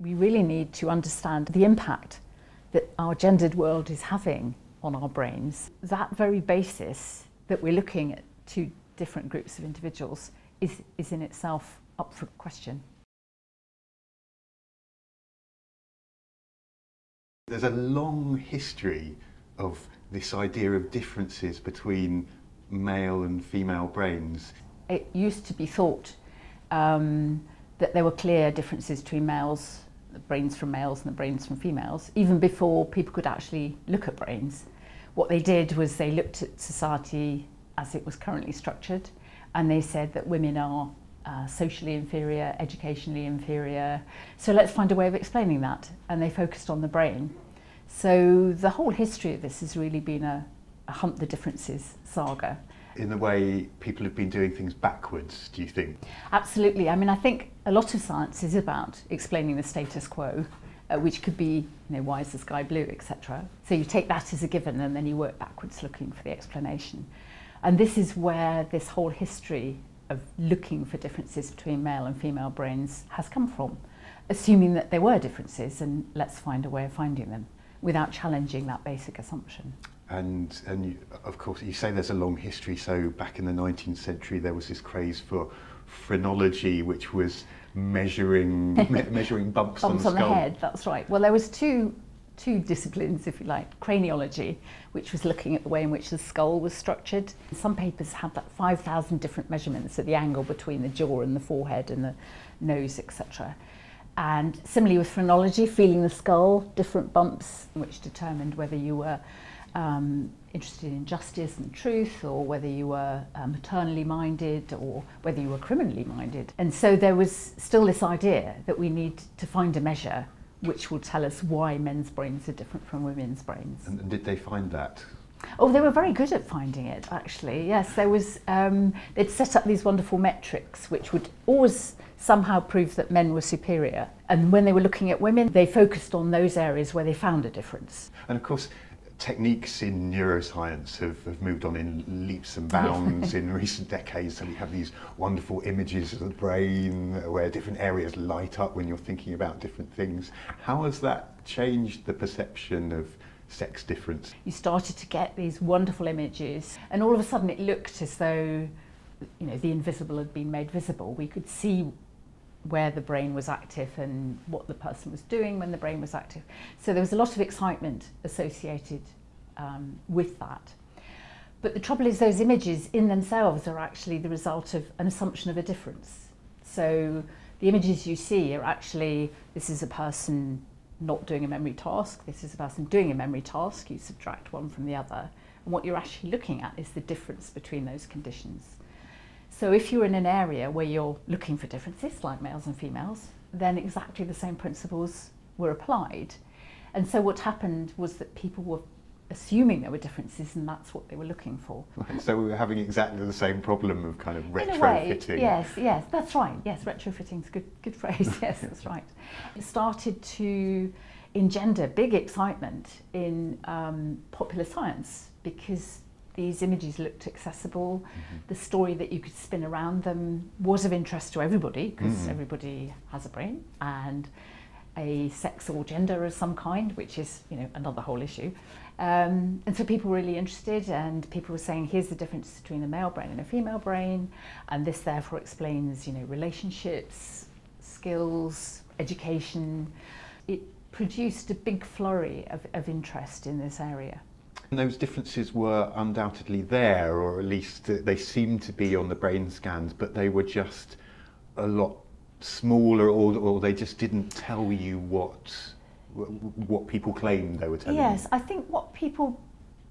We really need to understand the impact that our gendered world is having on our brains. That very basis that we're looking at two different groups of individuals is, is in itself up for question. There's a long history of this idea of differences between male and female brains. It used to be thought um, that there were clear differences between males, the brains from males and the brains from females, even before people could actually look at brains. What they did was they looked at society as it was currently structured and they said that women are uh, socially inferior, educationally inferior. So let's find a way of explaining that. And they focused on the brain. So the whole history of this has really been a, a hunt the differences saga. In the way people have been doing things backwards, do you think? Absolutely. I mean, I think a lot of science is about explaining the status quo. Uh, which could be, you know, why is the sky blue, etc. So you take that as a given and then you work backwards looking for the explanation. And this is where this whole history of looking for differences between male and female brains has come from, assuming that there were differences and let's find a way of finding them without challenging that basic assumption. And, and you, of course, you say there's a long history. So back in the 19th century, there was this craze for phrenology, which was measuring me measuring bumps, bumps on, the, on the head. That's right. Well, there was two two disciplines, if you like, craniology, which was looking at the way in which the skull was structured. Some papers had like 5,000 different measurements at the angle between the jaw and the forehead and the nose, etc. And similarly with phrenology, feeling the skull, different bumps, which determined whether you were um, interested in justice and truth, or whether you were uh, maternally minded, or whether you were criminally minded. And so there was still this idea that we need to find a measure which will tell us why men's brains are different from women's brains. And did they find that? Oh, they were very good at finding it, actually. Yes, there was. Um, they'd set up these wonderful metrics, which would always somehow prove that men were superior. And when they were looking at women, they focused on those areas where they found a difference. And of course, techniques in neuroscience have, have moved on in leaps and bounds in recent decades. So we have these wonderful images of the brain uh, where different areas light up when you're thinking about different things. How has that changed the perception of sex difference? You started to get these wonderful images, and all of a sudden it looked as though you know the invisible had been made visible. We could see where the brain was active and what the person was doing when the brain was active. So there was a lot of excitement associated um, with that. But the trouble is those images in themselves are actually the result of an assumption of a difference. So the images you see are actually, this is a person not doing a memory task, this is a person doing a memory task, you subtract one from the other. And what you're actually looking at is the difference between those conditions. So if you're in an area where you're looking for differences, like males and females, then exactly the same principles were applied. And so what happened was that people were assuming there were differences and that's what they were looking for. Right, so we were having exactly the same problem of kind of retrofitting. Way, yes, yes, that's right. Yes, retrofitting is a good, good phrase. Yes, that's right. It started to engender big excitement in um, popular science because these images looked accessible. Mm-hmm. The story that you could spin around them was of interest to everybody because mm-hmm. everybody has a brain and a sex or gender of some kind, which is you know another whole issue. Um, and so people were really interested, and people were saying, "Here's the difference between a male brain and a female brain, and this therefore explains you know relationships, skills, education." It produced a big flurry of, of interest in this area. And those differences were undoubtedly there, or at least they seemed to be on the brain scans, but they were just a lot smaller, or, or they just didn't tell you what what people claimed they were telling yes, you. I think what people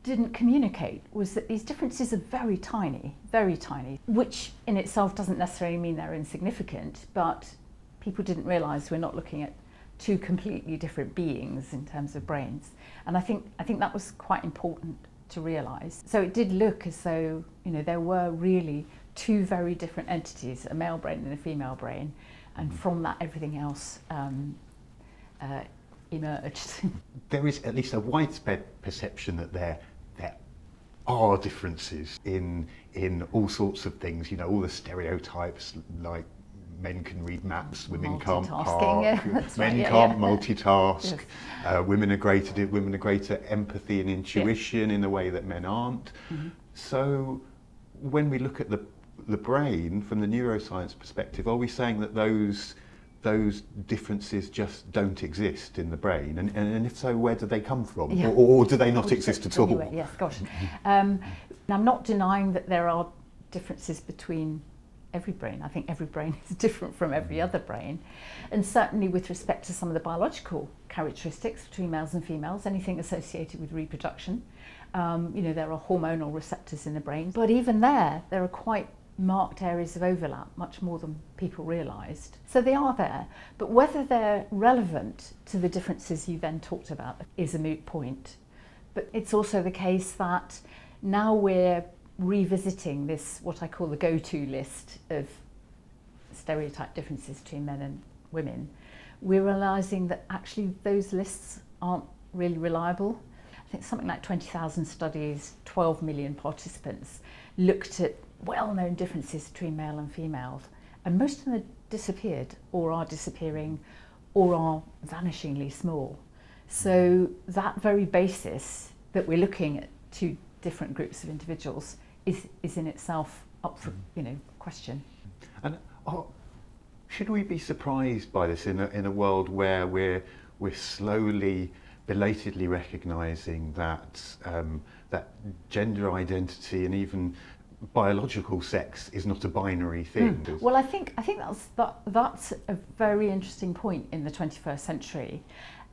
didn't communicate was that these differences are very tiny, very tiny, which in itself doesn't necessarily mean they're insignificant, but people didn't realise we're not looking at two completely different beings in terms of brains. And I think, I think that was quite important to realise. So it did look as though you know, there were really two very different entities, a male brain and a female brain, and from that everything else um, uh, emerged. there is at least a widespread perception that there, there are differences in, in all sorts of things, you know, all the stereotypes like men can read maps, women can't park, yeah, men right, yeah, can't yeah. multitask. Yes. Uh, women are greater, women are greater empathy and intuition in a way that men aren't. Mhm. So when we look at the the brain from the neuroscience perspective, are we saying that those those differences just don't exist in the brain? And, and, and if so, where do they come from? Yeah. Or, or do they not exist at all? anyway, yes, gosh. Um, I'm not denying that there are differences between every brain. I think every brain is different from every other brain. And certainly with respect to some of the biological characteristics between males and females, anything associated with reproduction, um, you know, there are hormonal receptors in the brain. But even there, there are quite marked areas of overlap, much more than people realised. So they are there, but whether they're relevant to the differences you then talked about is a moot point. But it's also the case that now we're revisiting this, what I call the go-to list of stereotype differences between men and women, we're realising that actually those lists aren't really reliable. I think something like 20,000 studies, 12 million participants looked at well-known differences between male and female, and most of them disappeared or are disappearing or are vanishingly small. So that very basis that we're looking at two different groups of individuals is, is in itself up for you know question. And oh, should we be surprised by this in a, in a world where we're, we're slowly, belatedly recognising that, um, that gender identity and even biological sex is not a binary thing? Mm. Well, I think I think that's that, that's a very interesting point in the 21st century,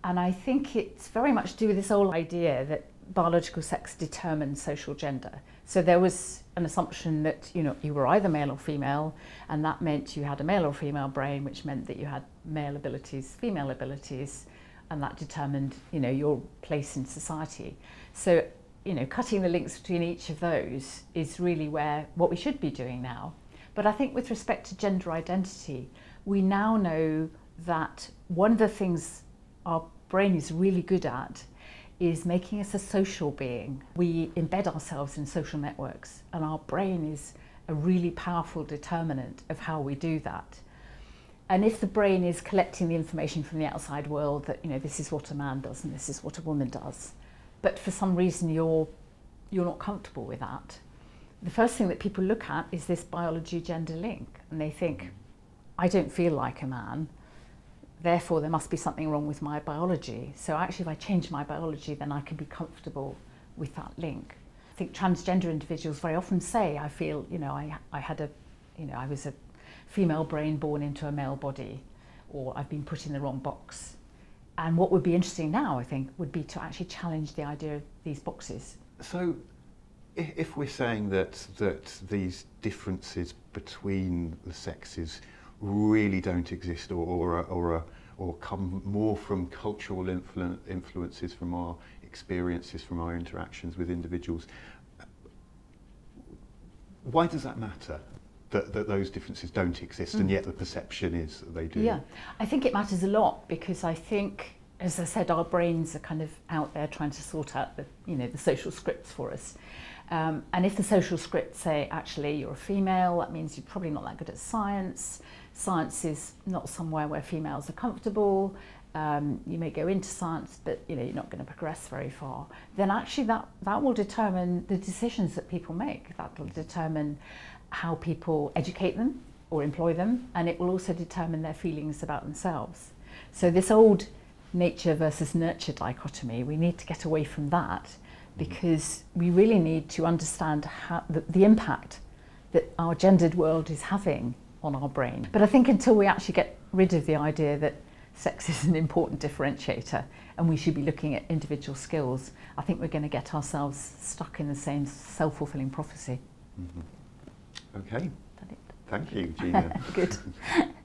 and I think it's very much to do with this whole idea that biological sex determines social gender. So there was an assumption that you know you were either male or female, and that meant you had a male or female brain, which meant that you had male abilities, female abilities, and that determined you know your place in society. So you know, cutting the links between each of those is really where what we should be doing now. But I think with respect to gender identity, we now know that one of the things our brain is really good at is making us a social being. We embed ourselves in social networks, and our brain is a really powerful determinant of how we do that. And if the brain is collecting the information from the outside world that, you know, this is what a man does and this is what a woman does, but for some reason you're you're not comfortable with that. The first thing that people look at is this biology gender link and they think I don't feel like a man therefore there must be something wrong with my biology. So actually if I change my biology then I can be comfortable with that link. I think transgender individuals very often say I feel, you know, I I had a you know, I was a female brain born into a male body or I've been put in the wrong box. And what would be interesting now, I think, would be to actually challenge the idea of these boxes. So, if we're saying that that these differences between the sexes really don't exist, or or or, or come more from cultural influ- influences, from our experiences, from our interactions with individuals, why does that matter? That, that those differences don't exist, and Mm. yet the perception is that they do. Yeah, I think it matters a lot because I think, as I said, our brains are kind of out there trying to sort out the, you know, the social scripts for us. Um, and if the social scripts say, actually, you're a female, that means you're probably not that good at science. Science is not somewhere where females are comfortable. Um, you may go into science, but you know you're not going to progress very far. Then actually, that that will determine the decisions that people make. That will determine how people educate them or employ them, and it will also determine their feelings about themselves. So this old nature versus nurture dichotomy, we need to get away from that because we really need to understand how the, the impact that our gendered world is having on our brain. But I think until we actually get rid of the idea that sex is an important differentiator and we should be looking at individual skills, I think we're going to get ourselves stuck in the same self-fulfilling prophecy. Mm -hmm. Okay. Thank you, Gina. Good.